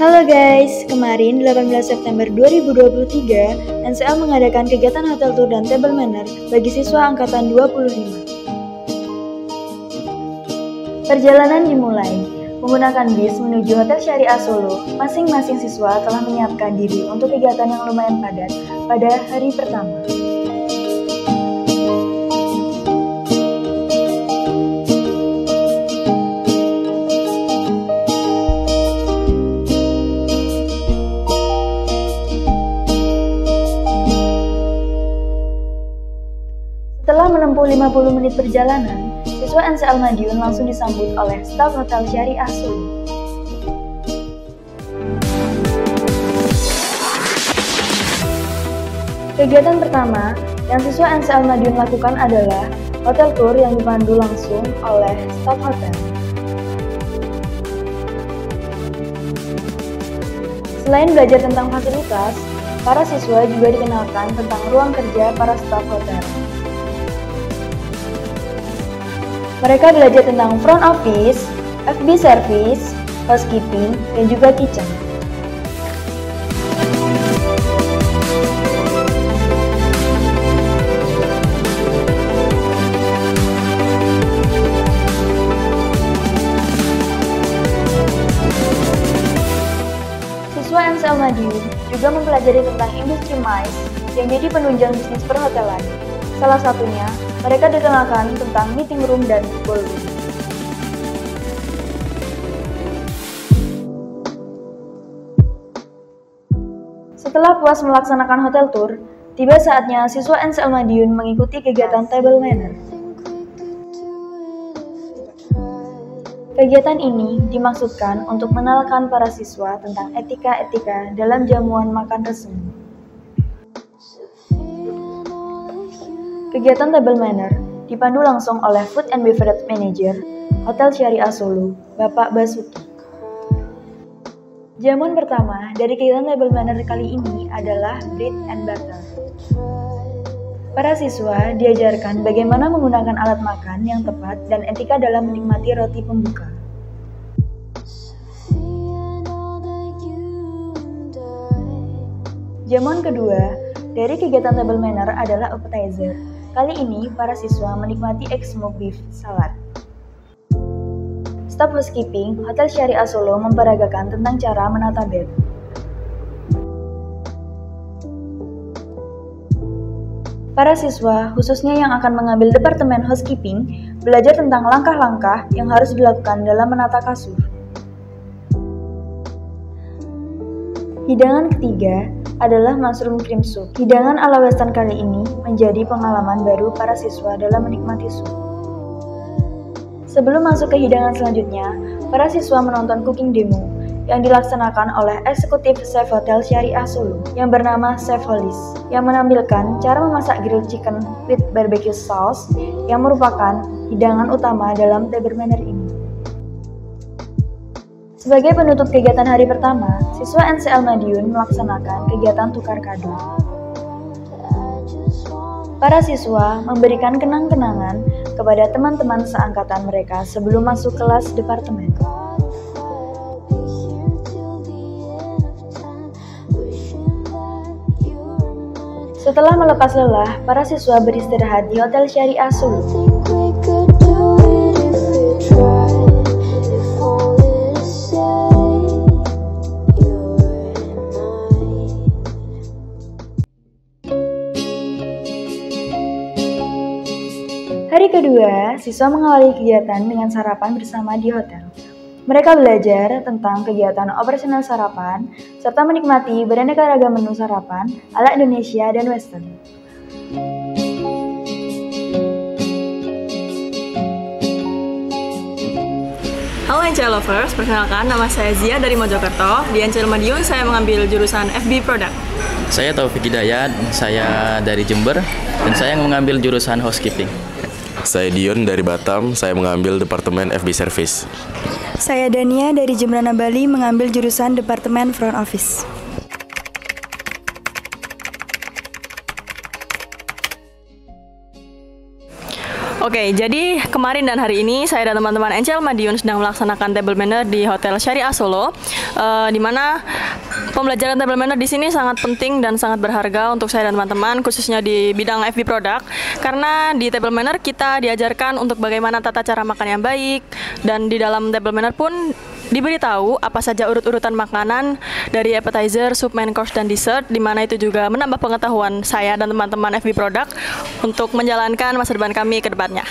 Halo guys, kemarin 18 September 2023, NCL mengadakan kegiatan hotel tour dan table manner bagi siswa angkatan 25. Perjalanan dimulai. Menggunakan bis menuju Hotel Syariah Solo, masing-masing siswa telah menyiapkan diri untuk kegiatan yang lumayan padat pada hari pertama. 50 menit perjalanan, siswa NCL Madiun langsung disambut oleh staf Hotel Syariah Solo. Kegiatan pertama yang siswa NCL Madiun lakukan adalah hotel tour yang dipandu langsung oleh staf hotel. Selain belajar tentang fasilitas, para siswa juga dikenalkan tentang ruang kerja para staf hotel. Mereka belajar tentang front office, FB service, housekeeping, dan juga kitchen. Siswa NCL Madiun juga mempelajari tentang industri MICE yang jadi penunjang bisnis perhotelan. Salah satunya, mereka dikenalkan tentang meeting room dan ballroom. Setelah puas melaksanakan hotel tour, tiba saatnya siswa NCL Madiun mengikuti kegiatan table manner. Kegiatan ini dimaksudkan untuk mengenalkan para siswa tentang etika-etika dalam jamuan makan resmi. Kegiatan table manner dipandu langsung oleh Food and Beverage Manager Hotel Syariah Solo, Bapak Basuki. Jamuan pertama dari kegiatan table manner kali ini adalah bread and butter. Para siswa diajarkan bagaimana menggunakan alat makan yang tepat dan etika dalam menikmati roti pembuka. Jamuan kedua dari kegiatan table manner adalah appetizer. Kali ini, para siswa menikmati smoked beef salad. Staf housekeeping Hotel Syariah Solo memperagakan tentang cara menata bed. Para siswa, khususnya yang akan mengambil Departemen Housekeeping, belajar tentang langkah-langkah yang harus dilakukan dalam menata kasur. Hidangan ketiga adalah mushroom cream soup. Hidangan ala western kali ini menjadi pengalaman baru para siswa dalam menikmati sup. Sebelum masuk ke hidangan selanjutnya, para siswa menonton cooking demo yang dilaksanakan oleh eksekutif chef hotel Syariah Solo yang bernama Chef Holis yang menampilkan cara memasak grilled chicken with barbecue sauce yang merupakan hidangan utama dalam ini. Sebagai penutup kegiatan hari pertama, siswa NCL Madiun melaksanakan kegiatan tukar kado. Para siswa memberikan kenang-kenangan kepada teman-teman seangkatan mereka sebelum masuk kelas departemen. Setelah melepas lelah, para siswa beristirahat di Hotel Syariah Solo. Hari kedua, siswa mengawali kegiatan dengan sarapan bersama di hotel. Mereka belajar tentang kegiatan operasional sarapan, serta menikmati beraneka ragam menu sarapan ala Indonesia dan Western. Halo NCL Lovers, perkenalkan nama saya Zia dari Mojokerto. Di NCL Madiun saya mengambil jurusan FB Product. Saya Taufik Hidayat, saya dari Jember, dan saya mengambil jurusan housekeeping. Saya Dion dari Batam, saya mengambil Departemen FB Service. Saya Dania dari Jembrana Bali mengambil jurusan Departemen Front Office. Oke, jadi kemarin dan hari ini saya dan teman-teman NCL Madiun sedang melaksanakan table manner di Hotel Syariah Solo, uh, di mana pembelajaran table manner di sini sangat penting dan sangat berharga untuk saya dan teman-teman, khususnya di bidang FB produk, karena di table manner kita diajarkan untuk bagaimana tata cara makan yang baik, dan di dalam table manner pun diberitahu apa saja urut-urutan makanan dari appetizer, soup, main course, dan dessert, di mana itu juga menambah pengetahuan saya dan teman-teman FB produk untuk menjalankan masa depan kami ke depan tempatnya.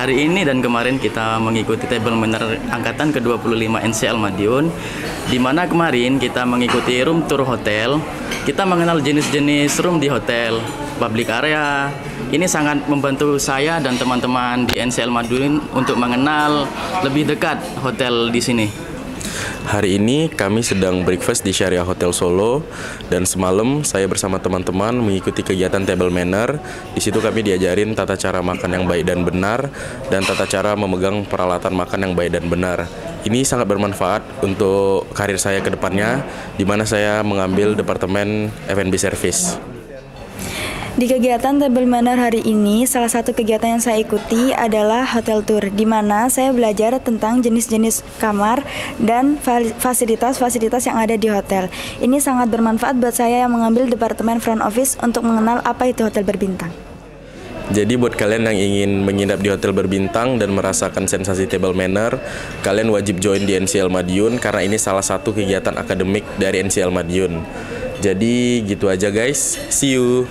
Hari ini dan kemarin kita mengikuti table manner angkatan ke-25 NCL Madiun di mana kemarin kita mengikuti room tour hotel. Kita mengenal jenis-jenis room di hotel, public area. Ini sangat membantu saya dan teman-teman di NCL Madiun untuk mengenal lebih dekat hotel di sini. Hari ini kami sedang breakfast di Syariah Hotel Solo dan semalam saya bersama teman-teman mengikuti kegiatan table manner. Di situ kami diajarin tata cara makan yang baik dan benar dan tata cara memegang peralatan makan yang baik dan benar. Ini sangat bermanfaat untuk karir saya ke depannya di mana saya mengambil departemen F&B service. Di kegiatan table manner hari ini, salah satu kegiatan yang saya ikuti adalah hotel tour, di mana saya belajar tentang jenis-jenis kamar dan fasilitas-fasilitas yang ada di hotel. Ini sangat bermanfaat buat saya yang mengambil departemen front office untuk mengenal apa itu hotel berbintang. Jadi buat kalian yang ingin menginap di hotel berbintang dan merasakan sensasi table manner, kalian wajib join di NCL Madiun karena ini salah satu kegiatan akademik dari NCL Madiun. Jadi gitu aja guys. See you.